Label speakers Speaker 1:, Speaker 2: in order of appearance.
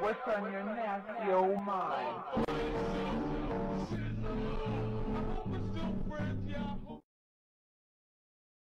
Speaker 1: what's on your nasty old mind?